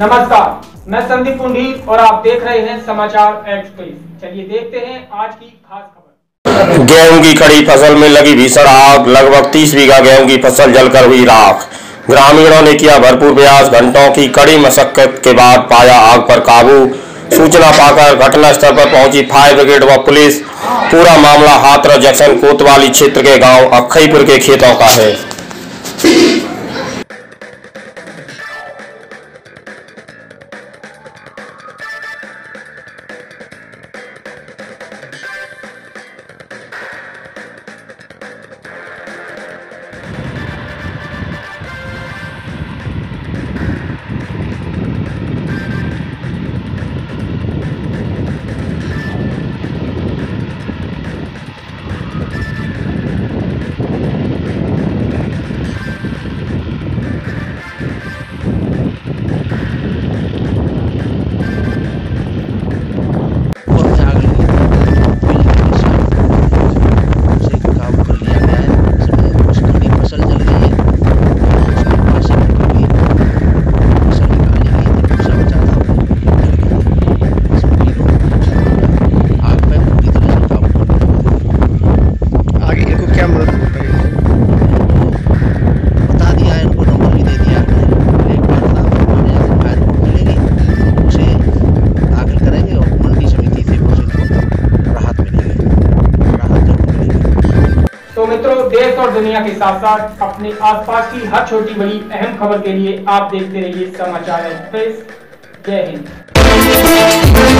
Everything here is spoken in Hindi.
नमस्कार, मैं संदीप पुंडीर और आप देख रहे हैं समाचार एक्सप्रेस चलिए देखते हैं आज की खास खबर। गेहूँ की खड़ी फ़सल में लगी भीषण आग, लगभग 30 बीघा गेहूँ की फ़सल जलकर हुई राख। ग्रामीणों ने किया भरपूर प्रयास, घंटों की कड़ी मशक्कत के बाद पाया आग पर काबू। सूचना पाकर घटनास्थल पर पहुँची फायर ब्रिगेड व पुलिस। पूरा मामला हाथरस जंक्शन कोतवाली क्षेत्र के गाँव अखईपुर के खेतों का है। मित्रों, देश और दुनिया के साथ साथ अपने आसपास की हर छोटी बड़ी अहम खबर के लिए आप देखते रहिए समाचार एक्सप्रेस। जय हिंद।